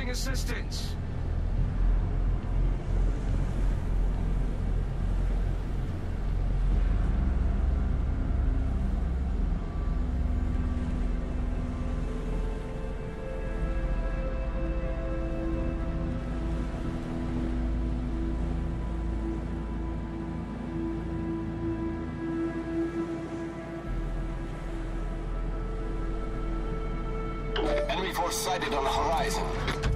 Requesting assistance. Enemy force sighted on the horizon.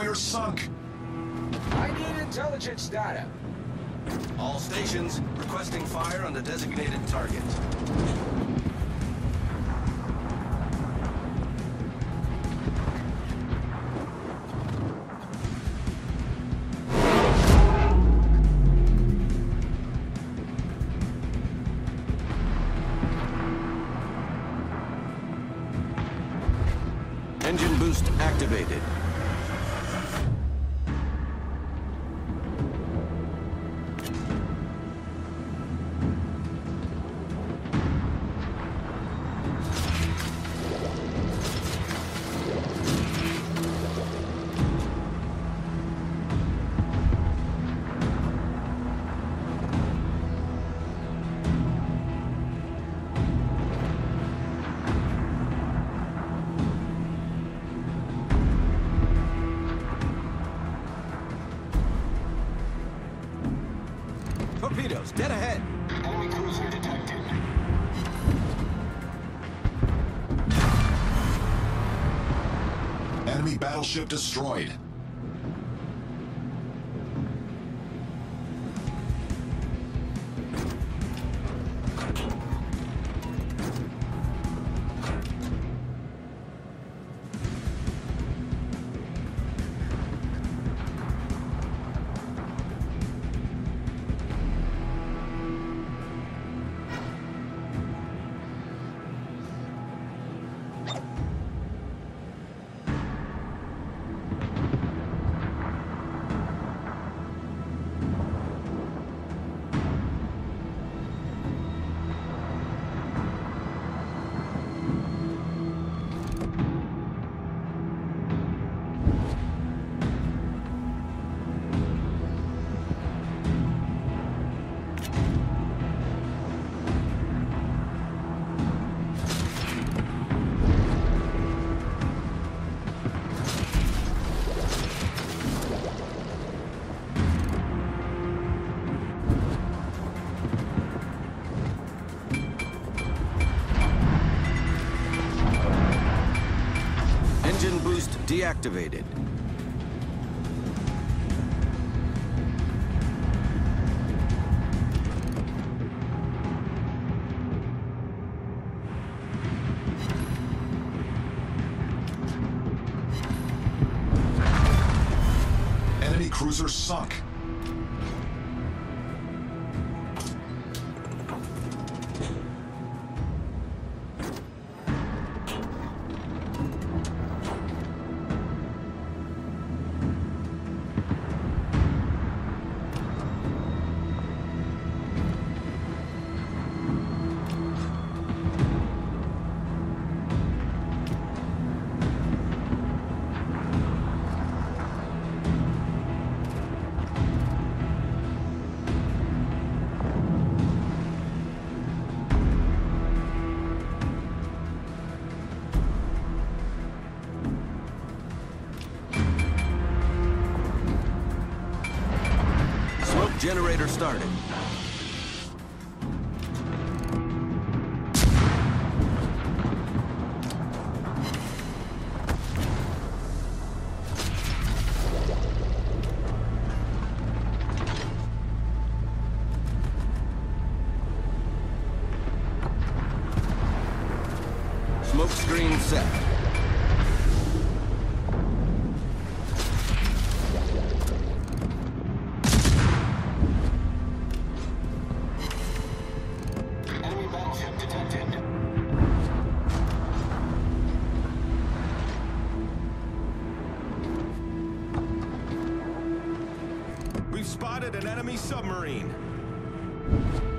Destroyer sunk. I need intelligence data. All stations requesting fire on the designated target. Engine boost activated. Torpedoes, dead ahead. Enemy cruiser detected. Enemy battleship destroyed. Activated. Enemy cruiser sunk. Generator started. Spotted an enemy submarine.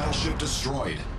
Battleship destroyed.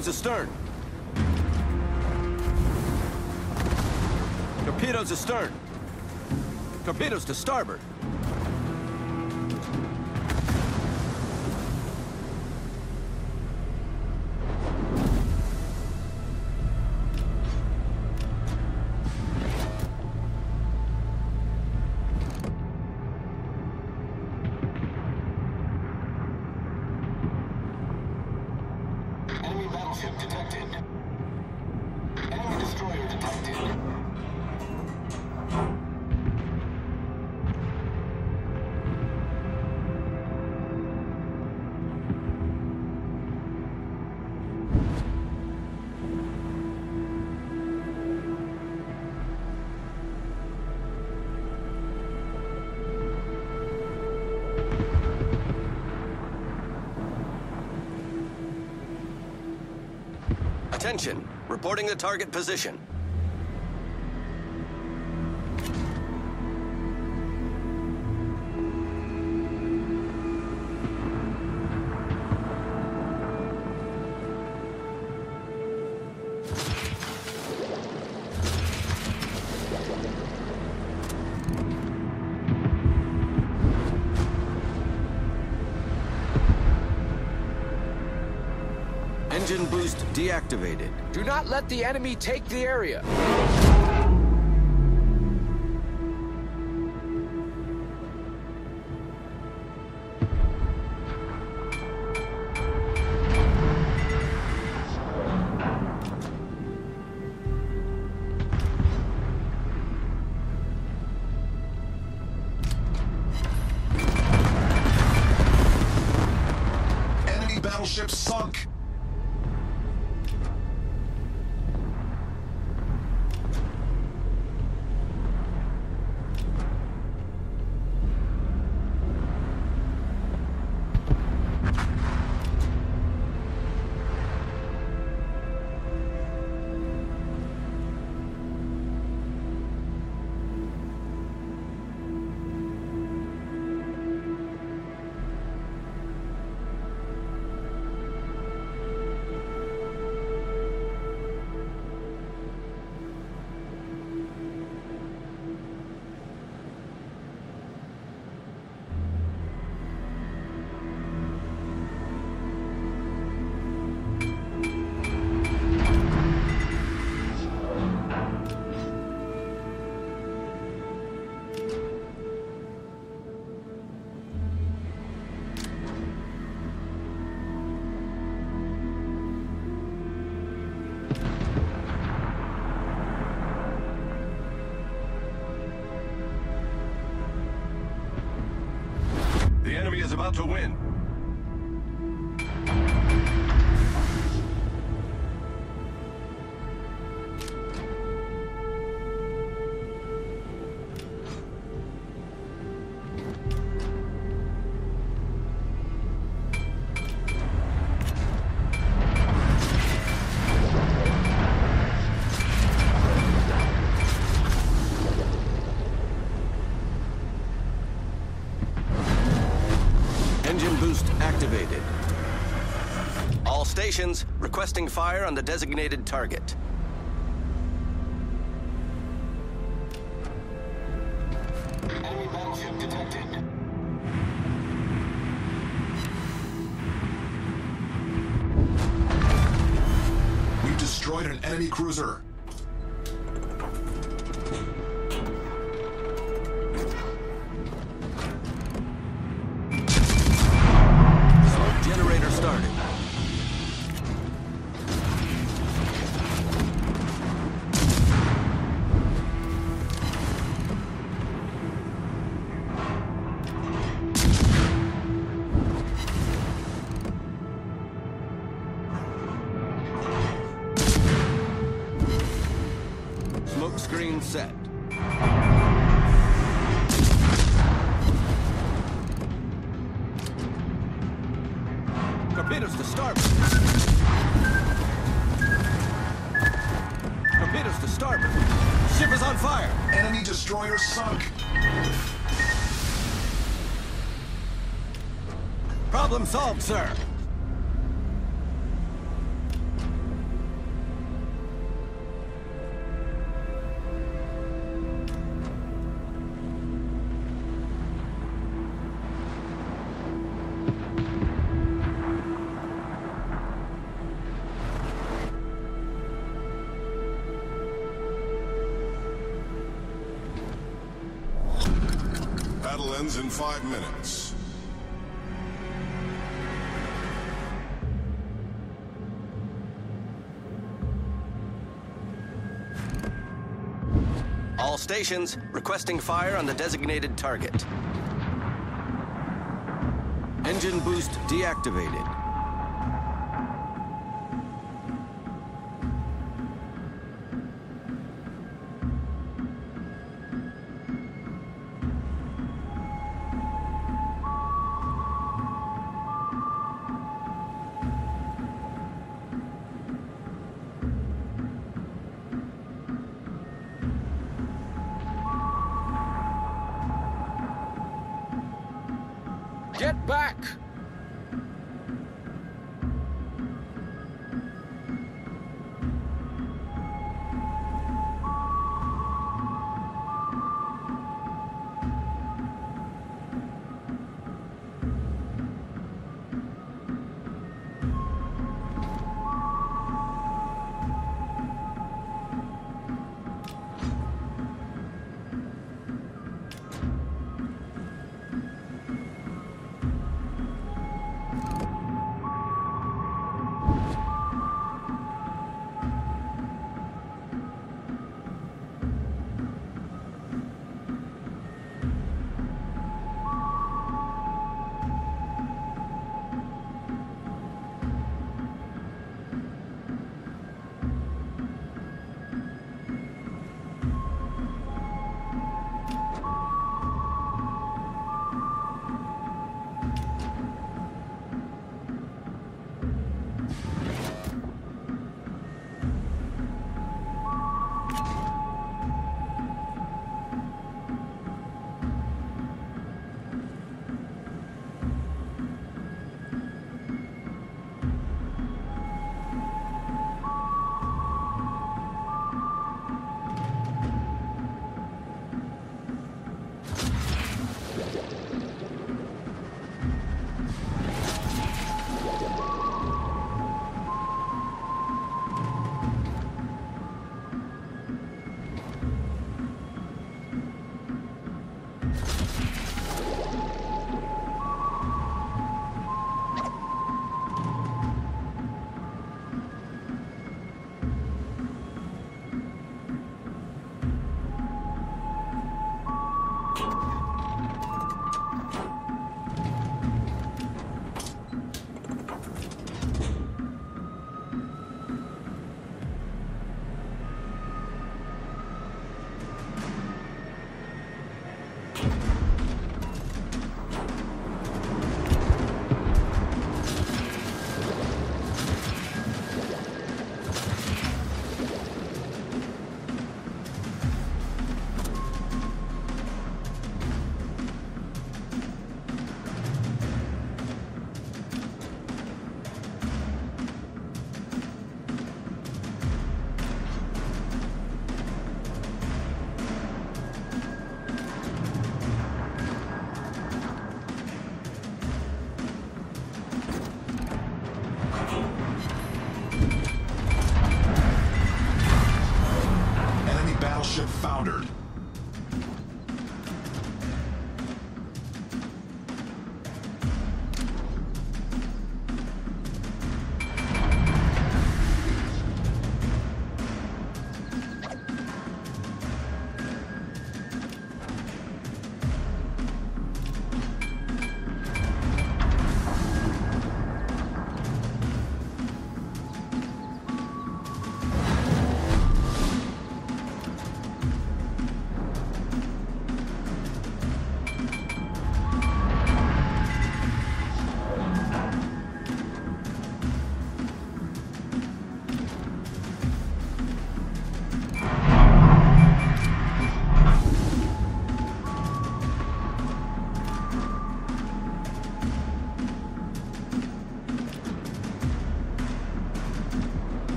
Torpedoes astern. Torpedoes astern. Torpedoes to starboard. Battleship detected. Enemy destroyer detected. Attention. Reporting the target position. Deactivated. Do not let the enemy take the area. About to win. Requesting fire on the designated target. Enemy battleship detected. We've destroyed an enemy cruiser. Starboard. Ship is on fire. Enemy destroyer sunk. Problem solved, sir. Five minutes. All stations requesting fire on the designated target. Engine boost deactivated. Get back!